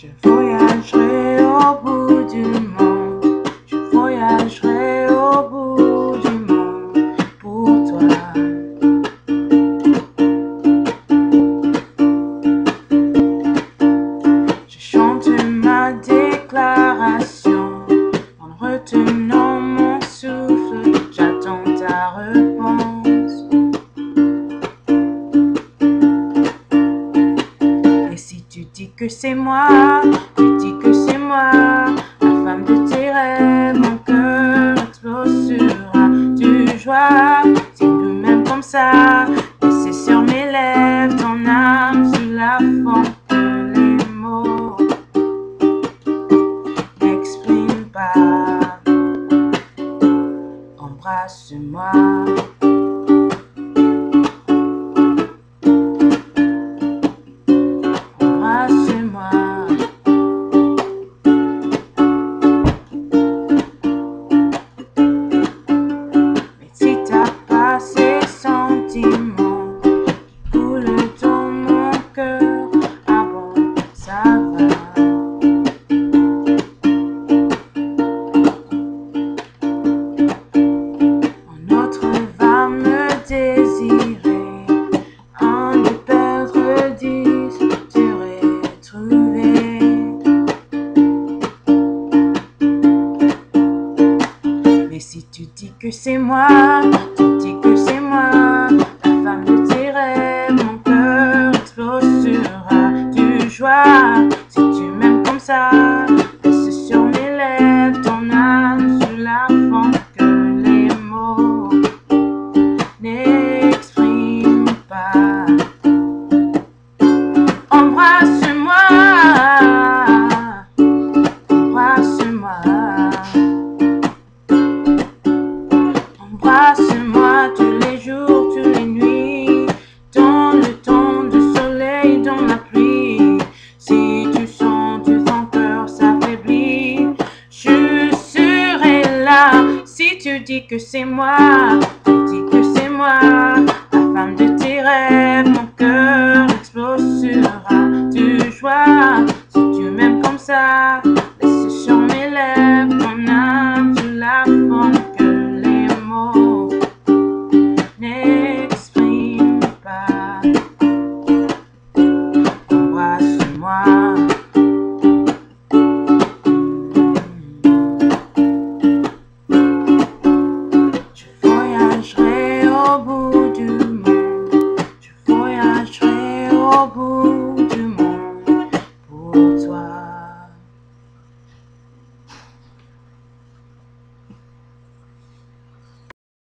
Je voyagerai au bout du monde. Je voyagerai au bout du monde pour toi. Je chante ma déclaration en retenant mon souffle. J'attends ta réponse. Dis que c'est moi, tu dis que c'est moi, la femme de tes rêves, mon cœur explosera de joie. Si tu m'aimes comme ça, laissez sur mes lèvres ton âme sous la forme que les mots n'expriment pas. Embrasse-moi. Dis que c'est moi, tu dis que c'est moi, la femme de tes rêves, mon cœur explosera de joie. Si tu m'aimes comme ça, Embrasse-moi tous les jours, toutes les nuits, dans le temps de soleil, dans la pluie. Si tu sens que ton cœur s'affaiblit, je serai là. Si tu dis que c'est moi, tu dis que c'est moi, la femme de tes rêves, mon cœur explosera de joie. Si tu m'aimes comme ça, monde. Je